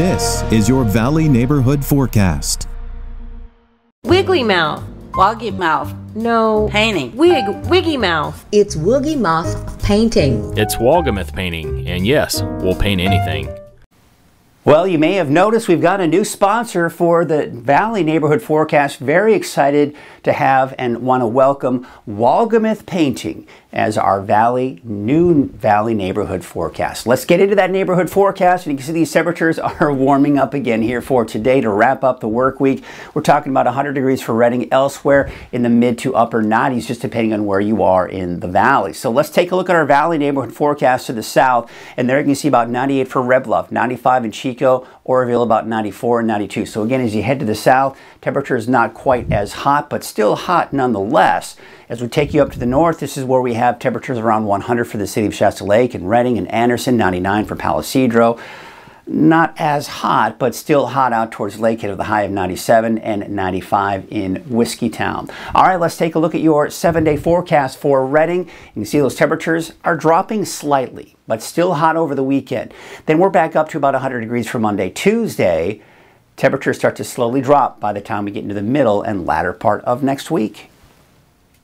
is your Valley Neighborhood Forecast. Wiggly Mouth. Woggy mouth. No. Painting. Wig. Wiggy Mouth. It's Woogie Moth painting. It's Walgamuth painting, and yes, we'll paint anything. Well, you may have noticed we've got a new sponsor for the Valley Neighborhood Forecast. Very excited to have and want to welcome Walgamuth Painting as our Valley new Valley Neighborhood Forecast. Let's get into that neighborhood forecast. And you can see these temperatures are warming up again here for today to wrap up the work week. We're talking about 100 degrees for Redding, elsewhere in the mid to upper 90s, just depending on where you are in the valley. So let's take a look at our Valley Neighborhood Forecast to the south. And there you can see about 98 for Red Bluff, 95 in Chico, Oroville about 94 and 92. So again, as you head to the south, temperature is not quite as hot, but still hot nonetheless. As we take you up to the north, this is where we have temperatures around 100 for the city of Shasta Lake and Redding and Anderson, 99 for Palo Cedro. Not as hot, but still hot out towards Lakehead with a high of 97 and 95 in Whiskeytown. All right, let's take a look at your seven-day forecast for Redding. You can see those temperatures are dropping slightly, but still hot over the weekend. Then we're back up to about 100 degrees for Monday. Tuesday, temperatures start to slowly drop by the time we get into the middle and latter part of next week.